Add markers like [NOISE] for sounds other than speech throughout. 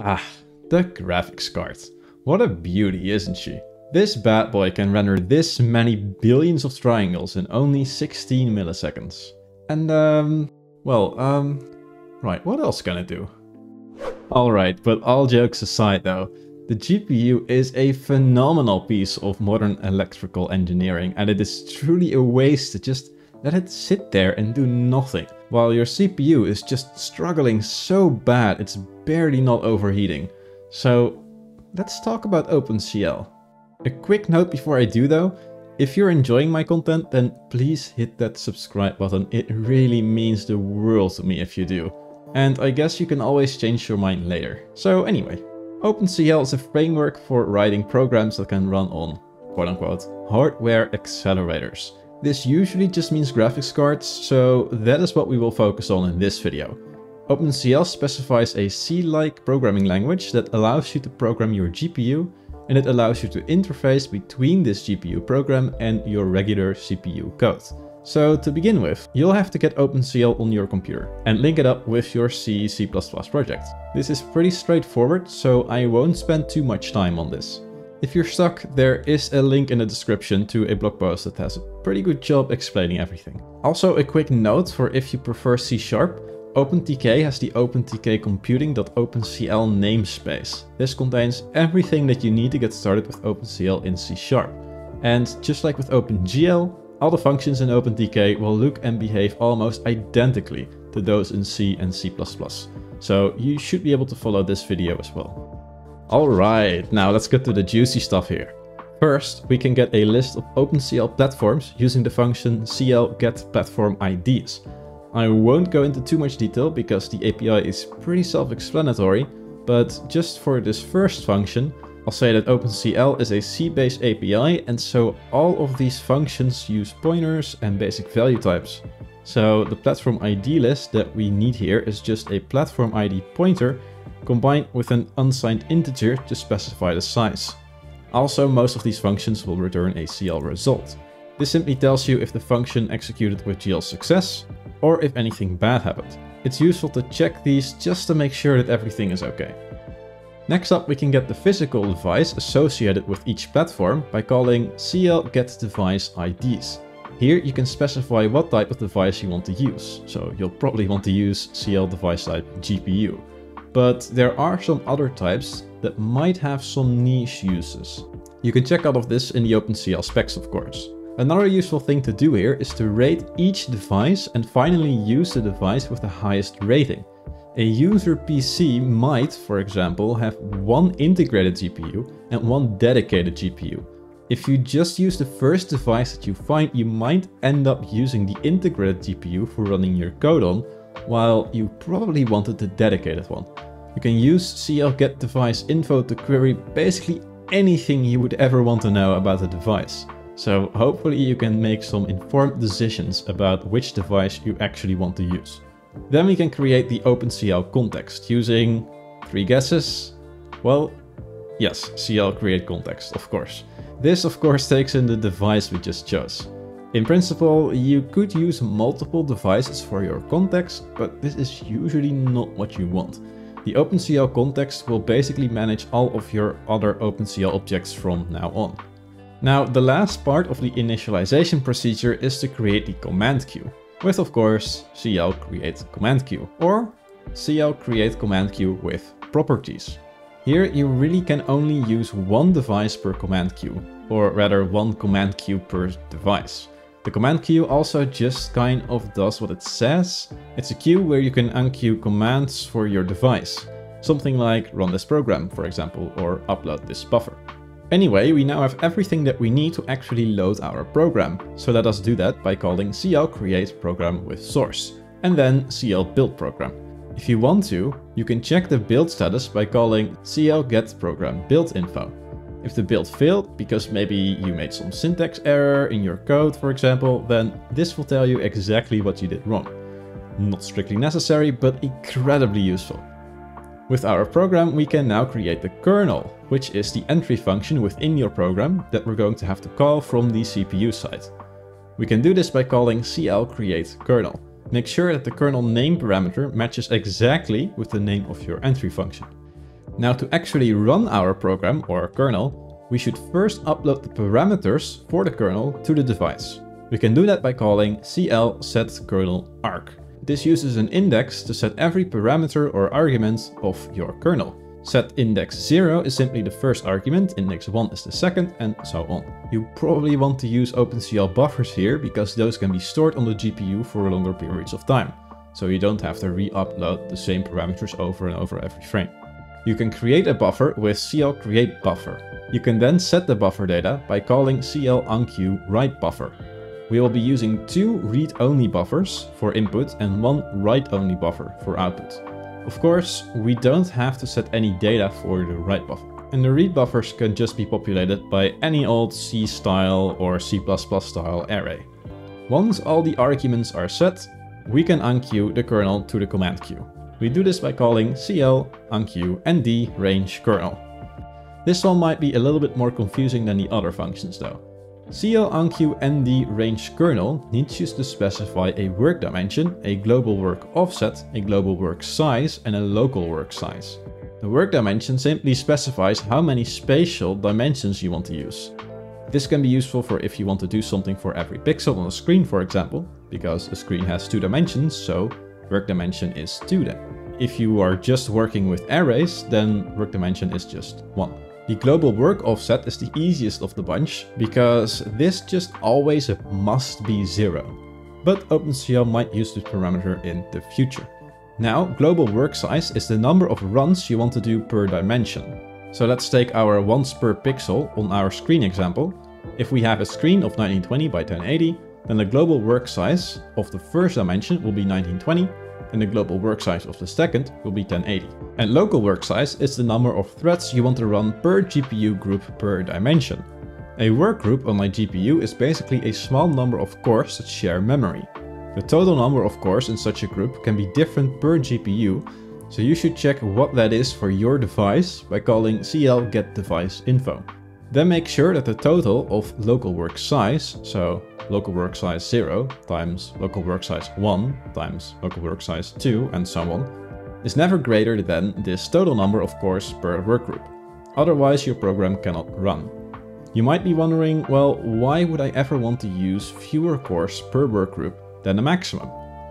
Ah, the graphics card. What a beauty, isn't she? This bad boy can render this many billions of triangles in only 16 milliseconds. And, um, well, um, right, what else can it do? Alright, but all jokes aside though, the GPU is a phenomenal piece of modern electrical engineering and it is truly a waste to just let it sit there and do nothing, while your CPU is just struggling so bad it's barely not overheating. So let's talk about OpenCL. A quick note before I do though, if you're enjoying my content then please hit that subscribe button, it really means the world to me if you do. And I guess you can always change your mind later. So anyway, OpenCL is a framework for writing programs that can run on, quote unquote, hardware accelerators. This usually just means graphics cards, so that is what we will focus on in this video. OpenCL specifies a C-like programming language that allows you to program your GPU and it allows you to interface between this GPU program and your regular CPU code. So to begin with, you'll have to get OpenCL on your computer and link it up with your C, C++ project. This is pretty straightforward, so I won't spend too much time on this. If you're stuck, there is a link in the description to a blog post that has a pretty good job explaining everything. Also a quick note for if you prefer C Sharp, OpenTK has the OpenTK computing.opencl namespace. This contains everything that you need to get started with OpenCL in C Sharp. And just like with OpenGL, all the functions in OpenTK will look and behave almost identically to those in C and C++. So you should be able to follow this video as well. Alright, now let's get to the juicy stuff here. First, we can get a list of OpenCL platforms using the function cl get platform IDs. I won't go into too much detail because the API is pretty self-explanatory, but just for this first function, I'll say that OpenCL is a C-based API and so all of these functions use pointers and basic value types. So the platform ID list that we need here is just a platform ID pointer combined with an unsigned integer to specify the size. Also, most of these functions will return a CL result. This simply tells you if the function executed with CL success, or if anything bad happened. It's useful to check these just to make sure that everything is okay. Next up, we can get the physical device associated with each platform by calling cl get device IDs. Here you can specify what type of device you want to use, so you'll probably want to use cl device type GPU but there are some other types that might have some niche uses. You can check out of this in the OpenCL specs of course. Another useful thing to do here is to rate each device and finally use the device with the highest rating. A user PC might, for example, have one integrated GPU and one dedicated GPU. If you just use the first device that you find, you might end up using the integrated GPU for running your code on, while you probably wanted the dedicated one. You can use CL get device info to query basically anything you would ever want to know about the device. So hopefully you can make some informed decisions about which device you actually want to use. Then we can create the OpenCL context using three guesses. Well, yes, CL create context, of course. This of course takes in the device we just chose. In principle, you could use multiple devices for your context, but this is usually not what you want. The OpenCL context will basically manage all of your other OpenCL objects from now on. Now, the last part of the initialization procedure is to create the command queue, with of course cl create command queue, or cl create command queue with properties. Here you really can only use one device per command queue, or rather one command queue per device. The command queue also just kind of does what it says. It's a queue where you can unqueue commands for your device. Something like run this program, for example, or upload this buffer. Anyway, we now have everything that we need to actually load our program. So let us do that by calling cl create program with source, and then cl build program. If you want to, you can check the build status by calling cl get program build info. If the build failed, because maybe you made some syntax error in your code, for example, then this will tell you exactly what you did wrong. Not strictly necessary, but incredibly useful. With our program, we can now create the kernel, which is the entry function within your program that we're going to have to call from the CPU side. We can do this by calling cl create kernel. Make sure that the kernel name parameter matches exactly with the name of your entry function. Now to actually run our program or kernel, we should first upload the parameters for the kernel to the device. We can do that by calling cl set kernel arg. This uses an index to set every parameter or argument of your kernel. Set index 0 is simply the first argument, index 1 is the second, and so on. You probably want to use OpenCL buffers here, because those can be stored on the GPU for longer periods of time, so you don't have to re-upload the same parameters over and over every frame. You can create a buffer with cl create buffer. You can then set the buffer data by calling cl unq write buffer. We will be using two read-only buffers for input and one write-only buffer for output. Of course, we don't have to set any data for the write buffer. And the read buffers can just be populated by any old C style or C++ style array. Once all the arguments are set, we can unqueue the kernel to the command queue. We do this by calling cl unqueue nd range kernel. This one might be a little bit more confusing than the other functions though. CLUNQ range kernel needs you to specify a work dimension, a global work offset, a global work size and a local work size. The work dimension simply specifies how many spatial dimensions you want to use. This can be useful for if you want to do something for every pixel on a screen for example, because a screen has two dimensions, so work dimension is 2 then. If you are just working with arrays, then work dimension is just 1. The global work offset is the easiest of the bunch, because this just always must be zero. But OpenCL might use this parameter in the future. Now, global work size is the number of runs you want to do per dimension. So let's take our once per pixel on our screen example. If we have a screen of 1920 by 1080, then the global work size of the first dimension will be 1920 and the global work size of the second will be 1080. And local work size is the number of threads you want to run per GPU group per dimension. A work group on my GPU is basically a small number of cores that share memory. The total number of cores in such a group can be different per GPU, so you should check what that is for your device by calling cl get device info. Then make sure that the total of local work size, so local work size 0 times local work size 1 times local work size 2 and so on, is never greater than this total number of cores per workgroup. Otherwise your program cannot run. You might be wondering, well, why would I ever want to use fewer cores per workgroup than the maximum?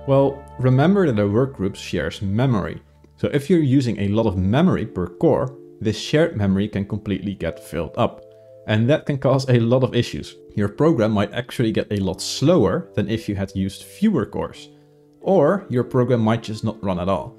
Well, remember that a workgroup shares memory. So if you're using a lot of memory per core, this shared memory can completely get filled up and that can cause a lot of issues. Your program might actually get a lot slower than if you had used fewer cores, or your program might just not run at all.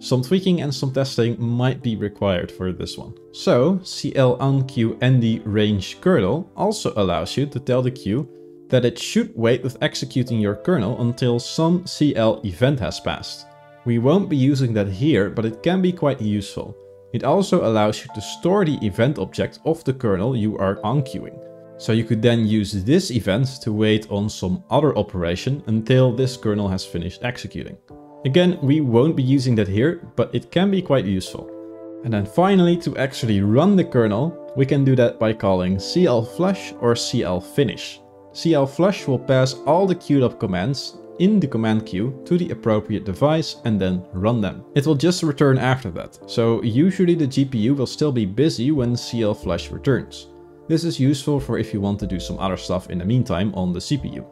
Some tweaking and some testing might be required for this one. So CLUNQ range kernel also allows you to tell the queue that it should wait with executing your kernel until some CL event has passed. We won't be using that here, but it can be quite useful. It also allows you to store the event object of the kernel you are unqueuing. So you could then use this event to wait on some other operation until this kernel has finished executing. Again, we won't be using that here, but it can be quite useful. And then finally, to actually run the kernel, we can do that by calling clflush or clfinish. clflush will pass all the queued up commands in the command queue to the appropriate device and then run them. It will just return after that, so usually the GPU will still be busy when CLFlush returns. This is useful for if you want to do some other stuff in the meantime on the CPU.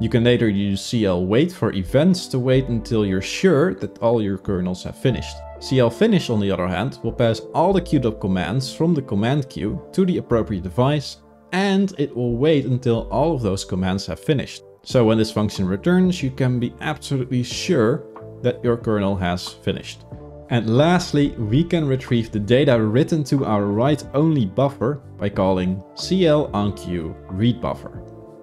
You can later use CL wait for events to wait until you're sure that all your kernels have finished. CL finish on the other hand will pass all the queued up commands from the command queue to the appropriate device and it will wait until all of those commands have finished. So when this function returns, you can be absolutely sure that your kernel has finished. And lastly, we can retrieve the data written to our write-only buffer by calling cl read buffer.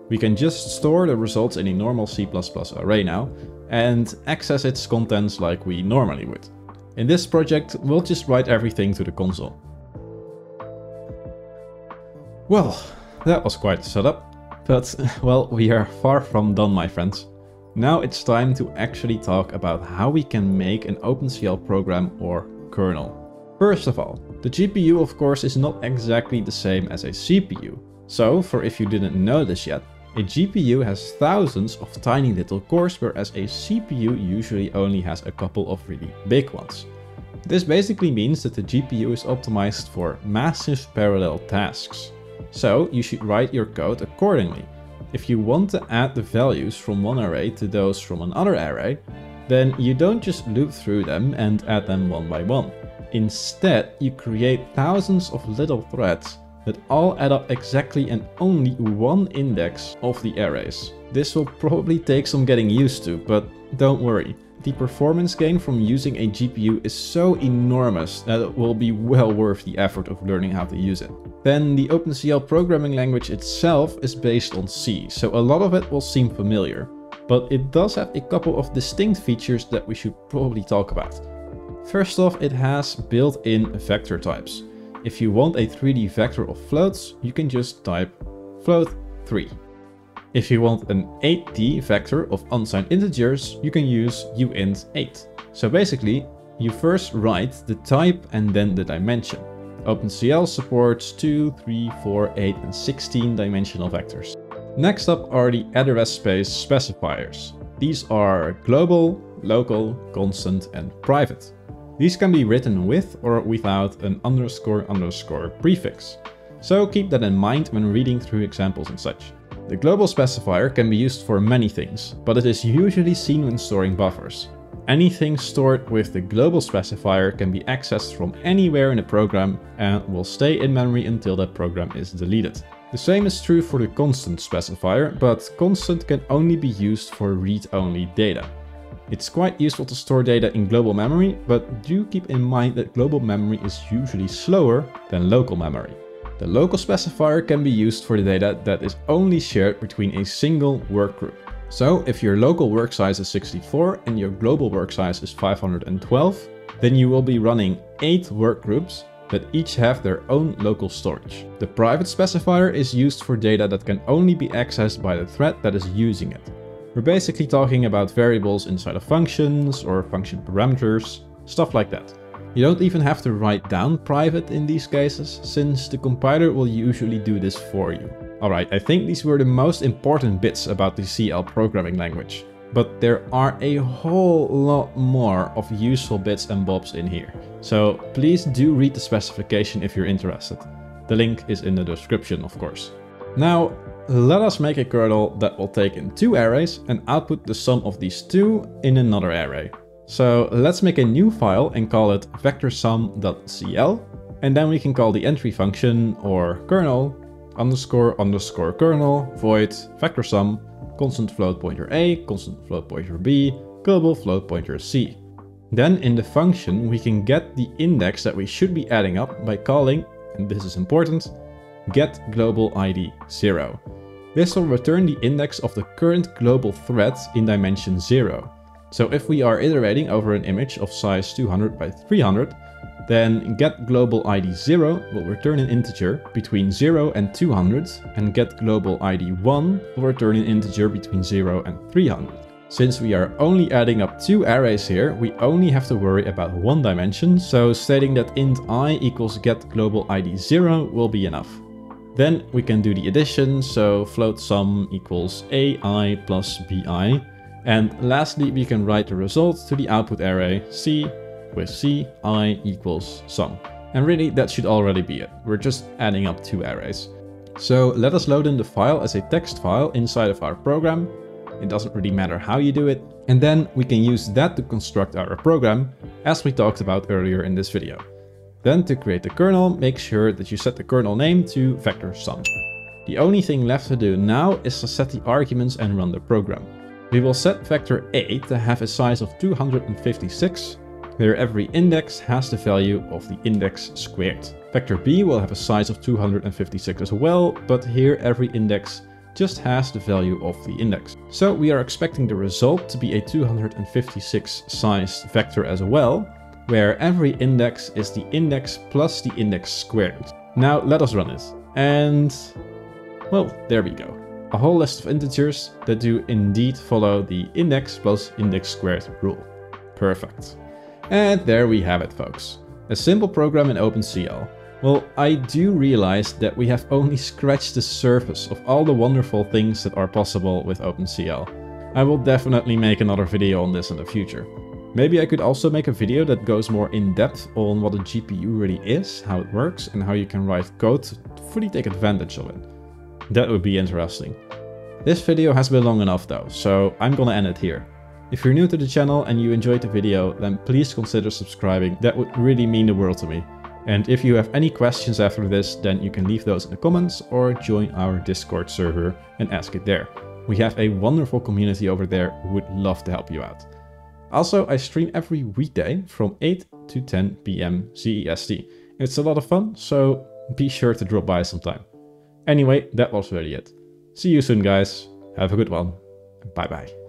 We can just store the results in a normal C++ array now and access its contents like we normally would. In this project, we'll just write everything to the console. Well, that was quite a setup. But, [LAUGHS] well, we are far from done, my friends. Now it's time to actually talk about how we can make an OpenCL program or kernel. First of all, the GPU of course is not exactly the same as a CPU. So, for if you didn't know this yet, a GPU has thousands of tiny little cores whereas a CPU usually only has a couple of really big ones. This basically means that the GPU is optimized for massive parallel tasks. So you should write your code accordingly. If you want to add the values from one array to those from another array, then you don't just loop through them and add them one by one. Instead, you create thousands of little threads that all add up exactly and only one index of the arrays. This will probably take some getting used to, but don't worry. The performance gain from using a GPU is so enormous that it will be well worth the effort of learning how to use it. Then the OpenCL programming language itself is based on C, so a lot of it will seem familiar. But it does have a couple of distinct features that we should probably talk about. First off, it has built-in vector types. If you want a 3D vector of floats, you can just type float 3. If you want an 8D vector of unsigned integers, you can use uint8. So basically, you first write the type and then the dimension. OpenCL supports 2, 3, 4, 8 and 16 dimensional vectors. Next up are the address space specifiers. These are global, local, constant and private. These can be written with or without an underscore underscore prefix. So keep that in mind when reading through examples and such. The global specifier can be used for many things, but it is usually seen when storing buffers. Anything stored with the global specifier can be accessed from anywhere in the program and will stay in memory until that program is deleted. The same is true for the constant specifier, but constant can only be used for read-only data. It's quite useful to store data in global memory, but do keep in mind that global memory is usually slower than local memory. The local specifier can be used for the data that is only shared between a single workgroup. So if your local work size is 64 and your global work size is 512, then you will be running 8 workgroups that each have their own local storage. The private specifier is used for data that can only be accessed by the thread that is using it. We're basically talking about variables inside of functions or function parameters, stuff like that. You don't even have to write down private in these cases, since the compiler will usually do this for you. Alright, I think these were the most important bits about the CL programming language. But there are a whole lot more of useful bits and bobs in here. So please do read the specification if you're interested. The link is in the description, of course. Now, let us make a kernel that will take in two arrays and output the sum of these two in another array. So let's make a new file and call it vectorsum.cl and then we can call the entry function or kernel underscore underscore kernel void vectorsum constant float pointer a, constant float pointer b, global float pointer c. Then in the function we can get the index that we should be adding up by calling, and this is important, get global id 0. This will return the index of the current global thread in dimension 0. So if we are iterating over an image of size 200 by 300, then get global id 0 will return an integer between 0 and 200 and get global id 1 will return an integer between 0 and 300. Since we are only adding up two arrays here, we only have to worry about one dimension, so stating that int i equals get global id 0 will be enough. Then we can do the addition, so float sum equals ai plus bi. And lastly, we can write the result to the output array c with c i equals sum. And really, that should already be it. We're just adding up two arrays. So let us load in the file as a text file inside of our program. It doesn't really matter how you do it. And then we can use that to construct our program, as we talked about earlier in this video. Then to create the kernel, make sure that you set the kernel name to vector sum. The only thing left to do now is to set the arguments and run the program. We will set vector a to have a size of 256, where every index has the value of the index squared. Vector b will have a size of 256 as well, but here every index just has the value of the index. So we are expecting the result to be a 256 sized vector as well, where every index is the index plus the index squared. Now let us run it. And, well, there we go. A whole list of integers that do indeed follow the index plus index squared rule. Perfect. And there we have it, folks. A simple program in OpenCL. Well, I do realize that we have only scratched the surface of all the wonderful things that are possible with OpenCL. I will definitely make another video on this in the future. Maybe I could also make a video that goes more in depth on what a GPU really is, how it works, and how you can write code to fully take advantage of it. That would be interesting. This video has been long enough though, so I'm gonna end it here. If you're new to the channel and you enjoyed the video, then please consider subscribing, that would really mean the world to me. And if you have any questions after this, then you can leave those in the comments or join our Discord server and ask it there. We have a wonderful community over there who would love to help you out. Also, I stream every weekday from 8 to 10 p.m. CEST. It's a lot of fun, so be sure to drop by sometime. Anyway, that was really it. See you soon guys, have a good one, bye bye.